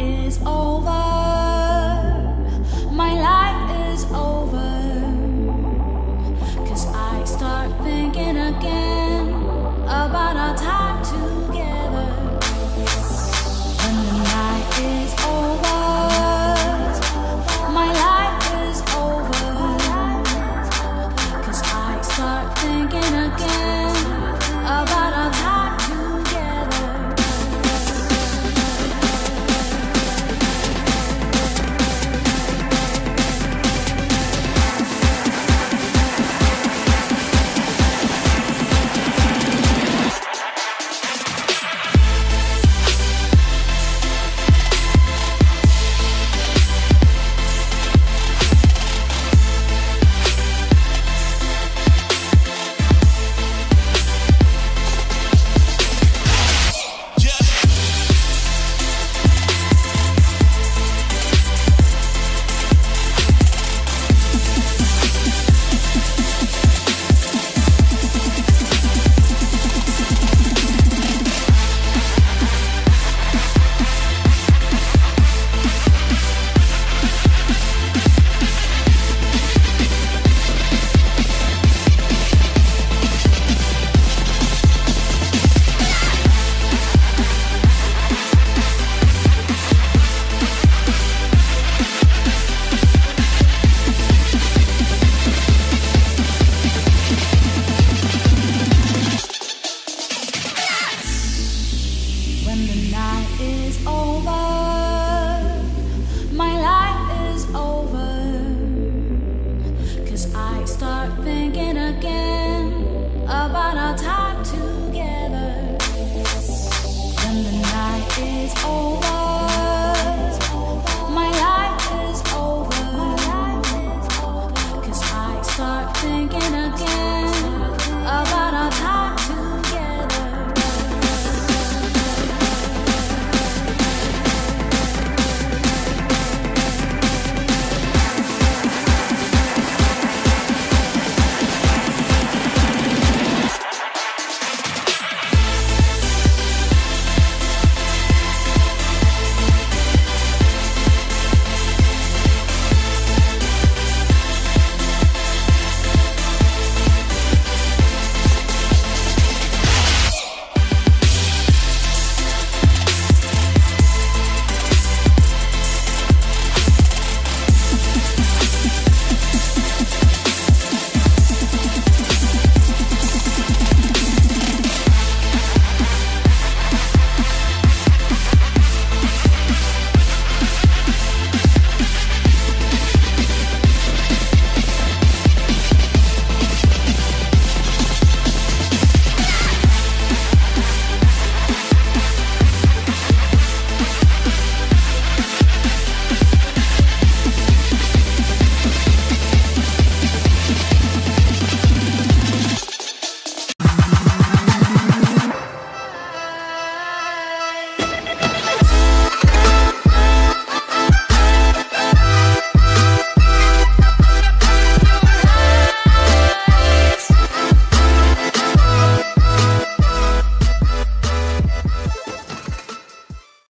is over. My life is over. Cause I start thinking again about when the night is over, my life is I start thinking again about our time together. When the night is over.